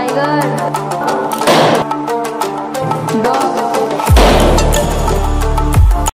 tiger